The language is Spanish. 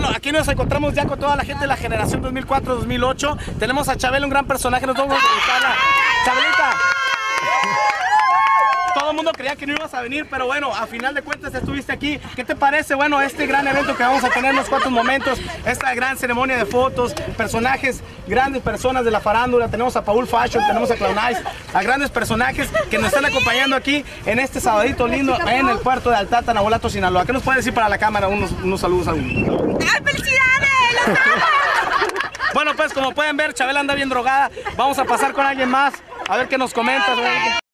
Bueno, aquí nos encontramos ya con toda la gente de la generación 2004-2008. Tenemos a Chabela, un gran personaje. Nos vamos a presentarla. Chabelita. Todo el mundo creía que no ibas a venir, pero bueno, a final de cuentas estuviste aquí. ¿Qué te parece, bueno, este gran evento que vamos a tener en unos cuantos momentos? Esta gran ceremonia de fotos, personajes, grandes personas de la farándula. Tenemos a Paul Fashion, tenemos a Clown Ice, a grandes personajes que nos están acompañando aquí en este sabadito lindo en el puerto de Altata, Nabolato, Sinaloa. ¿Qué nos puede decir para la cámara? Unos, unos saludos a uno. ¡Ay, felicidades! Bueno, pues como pueden ver, Chabela anda bien drogada. Vamos a pasar con alguien más. A ver qué nos comentas.